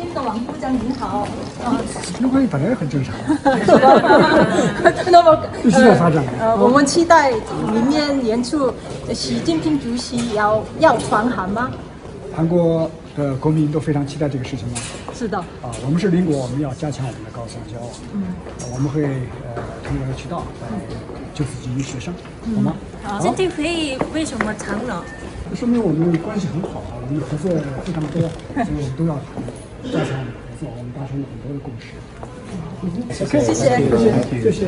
金的王部长您好，啊，这关系本来很正常，那么一直在发展呃，我们期待明年年初习近平主席要要传韩吗？韩国的国民都非常期待这个事情吗？是的，啊，我们是邻国，我们要加强我们的高层交往。嗯，我们会呃通过渠道来就此给予学生，好吗？好，这对会议为什么长呢？这说明我们关系很好啊，我们合作非常多，所以我们都要加强我合作，我们达成了很多的共识。谢谢，谢谢，谢谢。